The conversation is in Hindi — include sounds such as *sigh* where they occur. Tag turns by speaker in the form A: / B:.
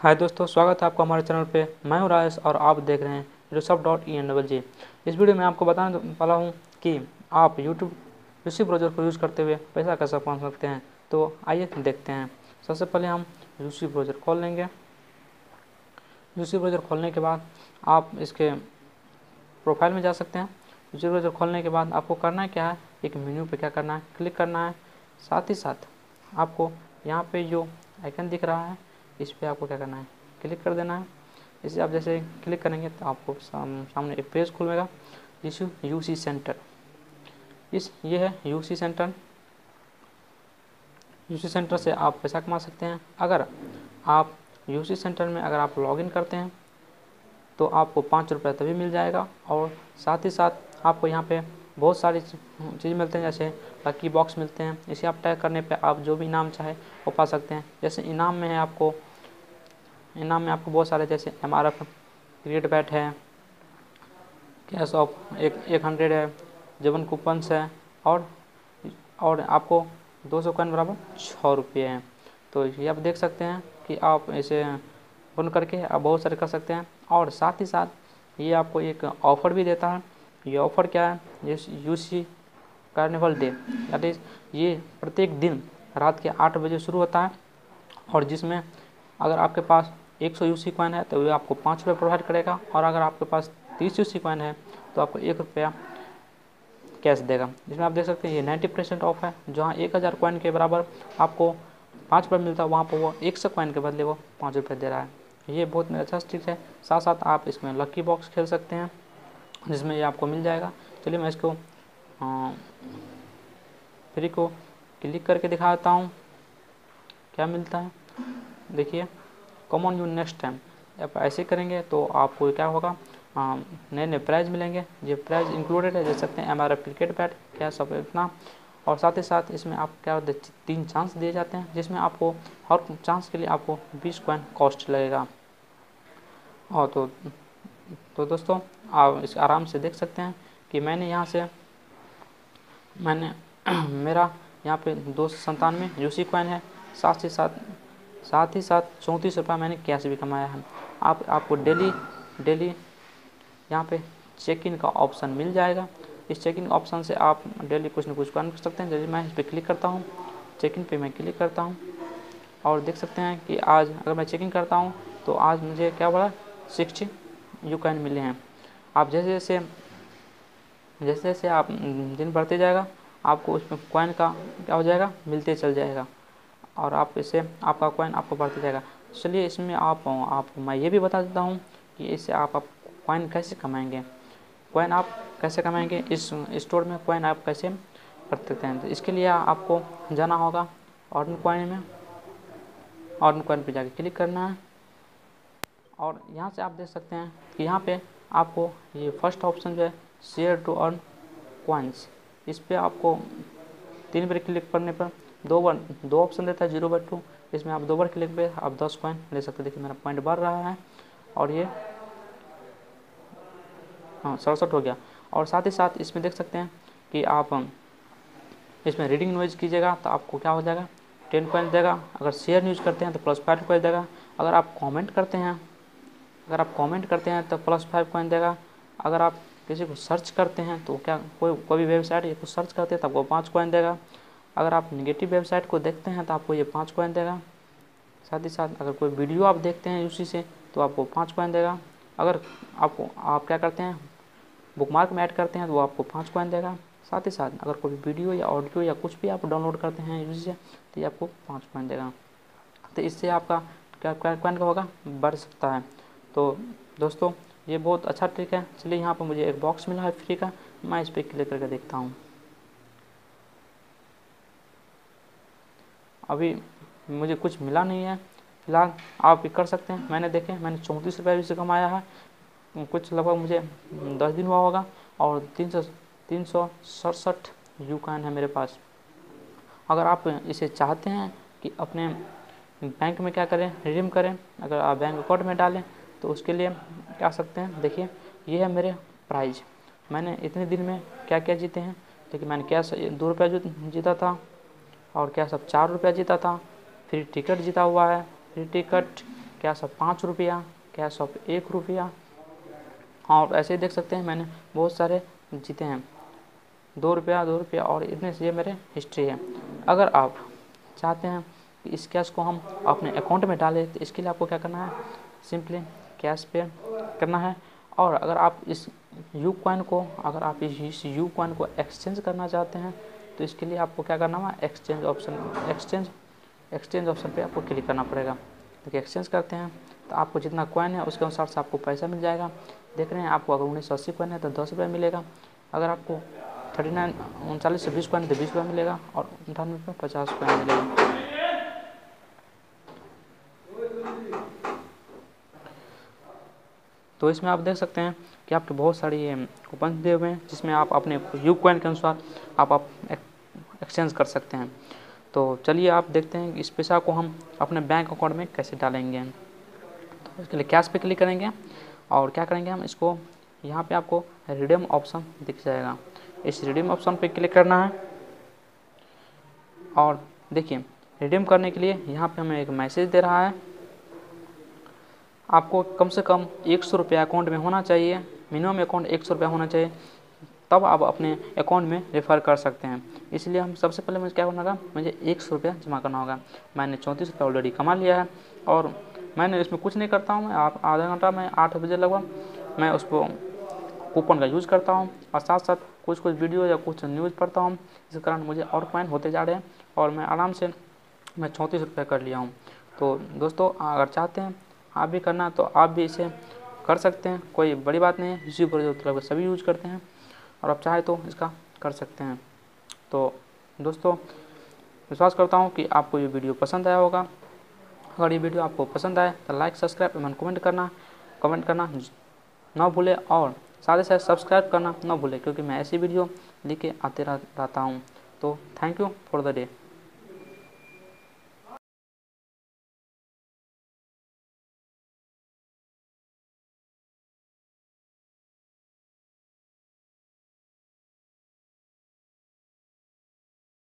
A: हाय दोस्तों, स्वागत है आपका हमारे चैनल पे। मैं हूँ राजेश और आप देख रहे हैं रिसप dot E N double G इस वीडियो में आपको बताने वाला हूँ कि आप यूट्यूब यूसी ब्राउज़र को यूज़ करते हुए पैसा कैसे कमा सकते हैं। तो आइए देखते हैं। सबसे पहले हम यूसी ब्राउज़र खोल लेंगे। यूसी ब्राउज़र खोलने के बाद आप इसके प्रोफ़ाइल में जा सकते हैं। यूसी ब्राउज़र खोलने के बाद आपको करना क्या है, एक मेन्यू पे क्या करना है, क्लिक करना है। साथ ही साथ आपको यहाँ पे जो आइकन दिख रहा है इस पर आपको क्या करना है? क्लिक कर देना है। इसे आप जैसे क्लिक करेंगे तो आपको साम, सामने एक पेज खुलेगा जिस यू सी सेंटर इस ये है U C centre U C centre से आप पैसा कमा सकते हैं। अगर आप यू सी सेंटर में अगर आप लॉगिन करते हैं तो आपको पाँच रुपये तभी मिल जाएगा और साथ ही साथ आपको यहाँ पे बहुत सारी चीज़ मिलते हैं जैसे लकी बॉक्स मिलते हैं। इसे आप टैग करने पे आप जो भी इनाम चाहे वो पा सकते हैं। जैसे इनाम में है आपको इनाम में आपको बहुत सारे जैसे M R F cricket bat है कैश ऑफ़ एक एक हंड्रेड है जीवन कूपन्स है और और आपको दो सौ कॉइन बराबर छः रुपये हैं। तो ये आप देख सकते हैं कि आप इसे बन करके आप बहुत सारे कर सकते हैं और साथ ही साथ ये आपको एक ऑफ़र भी देता है। ये ऑफ़र क्या है? ये U C carnival day that is ये प्रत्येक दिन रात के आठ बजे शुरू होता है और जिसमें अगर आपके पास एक सौ यूसी कॉइन है तो वो आपको पाँच रुपये प्रोवाइड करेगा। और अगर आपके पास तीस यूसी कॉइन है तो आपको एक रुपया कैश देगा। जिसमें आप देख सकते हैं, ये नाइन्टी परसेंट ऑफ़ है, जहाँ एक हज़ार कॉइन के बराबर आपको पाँच रुपये मिलता है, वहाँ पर वो एक सौ कॉइन के बदले वो पाँच रुपये दे रहा है। ये बहुत अच्छा स्टिक है। साथ साथ आप इसमें लक्की बॉक्स खेल सकते हैं, जिसमें ये आपको मिल जाएगा। चलिए मैं इसको फ्री को क्लिक करके दिखाता हूँ। क्या मिलता है? देखिए। कॉमन यू नेक्स्ट टाइम आप ऐसे करेंगे तो आपको क्या होगा? नए नए प्राइज़ मिलेंगे। ये प्राइज़ इंक्लूडेड है, देख सकते हैं एम क्रिकेट बैट क्या सब इतना। और साथ ही साथ इसमें आप क्या होते हैं, तीन चांस दिए जाते हैं, जिसमें आपको हर चांस के लिए आपको बीस कॉइन कॉस्ट लगेगा। और तो तो दोस्तों, आप इस आराम से देख सकते हैं कि मैंने यहाँ से, मैंने *clears throat* मेरा यहाँ पे दो सौ संतानवे यूसी कॉइन है। साथ ही साथ साथ ही साथ चौंतीस रुपये मैंने कैश भी कमाया है। आप, आपको डेली डेली यहाँ पे चेक इन का ऑप्शन मिल जाएगा। इस चेक इन ऑप्शन से आप डेली कुछ ना कुछ कर सकते हैं। जैसे मैं इस पर क्लिक करता हूँ चेक इन पे मैं क्लिक करता हूँ और देख सकते हैं कि आज अगर मैं चेक इन करता हूँ तो आज मुझे क्या बोला? सिक्सटी यू कॉइन मिले हैं। आप जैसे जैसे जैसे जैसे आप दिन बढ़ते जाएगा, आपको उसमें कॉइन का क्या हो जाएगा? मिलते चल जाएगा। और आप इसे आपका कॉइन आपको बढ़ता जाएगा। चलिए इसमें आप आप मैं ये भी बता देता हूँ कि इससे आप, आप कॉइन कैसे कमाएँगे? कॉइन आप कैसे कमाएँगे? इस स्टोर में कॉइन आप कैसे कर सकते हैं? तो इसके लिए आपको जाना होगा ऑर्डन कॉइन में। ऑर्डन कॉइन पर जाके क्लिक करना है। और यहाँ से आप देख सकते हैं कि यहाँ पे आपको ये फ़र्स्ट ऑप्शन जो है शेयर टू अर्न कॉइन्स इस पर आपको तीन बार क्लिक करने पर दो बार दो ऑप्शन देता है ज़ीरो बाई टू इसमें आप दो बार क्लिक पे आप दस कॉइन ले सकते देखिए मेरा पॉइंट बढ़ रहा है और ये हाँ सड़सठ हो गया। और साथ ही साथ इसमें देख सकते हैं कि आप इसमें रीडिंग न्यूज़ कीजिएगा तो आपको क्या हो जाएगा? टेन पॉइंट देगा। अगर शेयर न्यूज़ करते हैं तो प्लस फाइव पॉइंट देगा। अगर आप कमेंट करते हैं, अगर आप कमेंट करते हैं तो प्लस फाइव पॉइंट देगा। अगर आप किसी को सर्च करते हैं तो क्या, कोई कोई भी वेबसाइट या कुछ सर्च करते हैं तो आपको पाँच कॉइन देगा। अगर आप निगेटिव वेबसाइट को देखते हैं तो आपको ये पाँच कॉइन देगा। साथ ही साथ अगर कोई वीडियो आप देखते हैं उसी से तो आपको पाँच कॉइन देगा। अगर आपको, आप क्या करते हैं बुकमार्क में ऐड करते हैं तो वो आपको पाँच कॉइन देगा। साथ ही साथ अगर कोई वीडियो या ऑडियो या कुछ भी आप डाउनलोड करते हैं यूज़ से तो ये आपको पाँच कॉइन देगा। तो इससे आपका क्या कॉइन का होगा? बढ़ सकता है। तो दोस्तों, ये बहुत अच्छा ट्रिक है। चलिए यहाँ पर मुझे एक बॉक्स मिला है फ्री का। मैं इस पर क्लिक करके देखता हूँ। अभी मुझे कुछ मिला नहीं है, फ़िलहाल आप भी कर सकते हैं। मैंने देखे, मैंने चौंतीस रुपये भी से कमाया है। कुछ लगभग मुझे दस दिन हुआ होगा और तीन सौ तीन सौ सड़सठ यू कॉइन है मेरे पास। अगर आप इसे चाहते हैं कि अपने बैंक में क्या करें, रिडीम करें, अगर आप बैंक अकाउंट में डालें तो उसके लिए क्या सकते हैं? देखिए, ये है मेरे प्राइज। मैंने इतने दिन में क्या क्या जीते हैं, देखिए मैंने क्या दो रुपया जीता था और क्या सब चार रुपया जीता था। फिर टिकट जीता हुआ है। फ्री टिकट कैश ऑफ़ पाँच रुपया कैश ऑफ़ एक रुपया। और ऐसे ही देख सकते हैं, मैंने बहुत सारे जीते हैं। दो रुपया दो रुपया और इतने से ये मेरे हिस्ट्री है। अगर आप चाहते हैं कि इस कैश को हम अपने अकाउंट में डालें तो इसके लिए आपको क्या करना है? सिंपली कैश पे करना है। और अगर आप इस यू कॉइन को, अगर आप इस यू कॉइन को एक्सचेंज करना चाहते हैं तो इसके लिए आपको क्या करना है exchange option exchange exchange option पे आपको क्लिक करना पड़ेगा। देखिए एक्सचेंज करते हैं तो आपको जितना कॉइन है उसके अनुसार से आपको पैसा मिल जाएगा। देख रहे हैं, आपको अगर उन्नीस सौ अस्सी कॉइन है तो दस रुपये मिलेगा। अगर आपको थर्टी नाइन उनचालीस से बीस कॉइन तो बीस रुपये मिलेगा और अठानवे रुपये पचास रुपये मिलेगा। तो इसमें आप देख सकते हैं कि आपके बहुत सारी कूपन दिए हुए हैं, जिसमें आप अपने यू कॉइन के अनुसार आप आप एक्सचेंज कर सकते हैं। तो चलिए आप देखते हैं इस पैसा को हम अपने बैंक अकाउंट में कैसे डालेंगे। तो इसके लिए कैश पे क्लिक करेंगे और क्या करेंगे हम? इसको यहाँ पे आपको रिडीम ऑप्शन दिख जाएगा। इस रिडीम ऑप्शन पे क्लिक करना है। और देखिए रिडीम करने के लिए यहाँ पे हमें एक मैसेज दे रहा है। आपको कम से कम एक सौ रुपया अकाउंट में होना चाहिए। मिनिमम अकाउंट एक सौ रुपया होना चाहिए। तब आप अपने अकाउंट में रेफ़र कर सकते हैं। इसलिए हम सबसे पहले मुझे क्या करना होगा? मुझे एक सौ रुपया जमा करना होगा। मैंने चौंतीस रुपया ऑलरेडी कमा लिया है और मैंने इसमें कुछ नहीं करता हूँ। मैं आप आधा घंटा में आठ बजे लगभग मैं उसको कूपन का यूज़ करता हूँ और साथ साथ कुछ कुछ वीडियो या कुछ न्यूज़ पढ़ता हूँ। इस कारण मुझे और पॉइंट होते जा रहे हैं और मैं आराम से मैं चौंतीस रुपये कर लिया हूँ। तो दोस्तों, अगर चाहते हैं आप भी करना तो आप भी इसे कर सकते हैं। कोई बड़ी बात नहीं है। इसी पर जो मतलब सभी यूज़ करते हैं। और आप चाहे तो इसका कर सकते हैं। तो दोस्तों, विश्वास करता हूँ कि आपको ये वीडियो पसंद आया होगा। अगर ये वीडियो आपको पसंद आए तो लाइक, सब्सक्राइब एवं कमेंट करना कमेंट करना ना भूले और साथ ही साथ सब्सक्राइब करना ना भूले, क्योंकि मैं ऐसी वीडियो लेके आते रहता हूँ। तो thank you for the day.